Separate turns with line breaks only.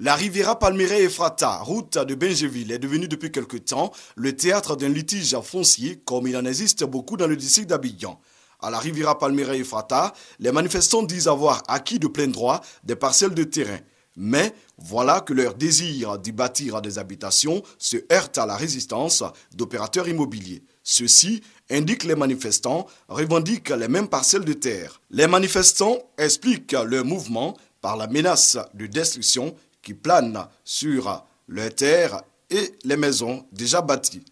La Riviera Palmyra Efrata, route de Bengeville, est devenue depuis quelque temps le théâtre d'un litige foncier comme il en existe beaucoup dans le district d'Abidjan. À la Riviera Palmyra Efrata, les manifestants disent avoir acquis de plein droit des parcelles de terrain. Mais voilà que leur désir d'y bâtir des habitations se heurte à la résistance d'opérateurs immobiliers. Ceux-ci, indiquent les manifestants, revendiquent les mêmes parcelles de terre. Les manifestants expliquent leur mouvement par la menace de destruction qui planent sur leurs terres et les maisons déjà bâties.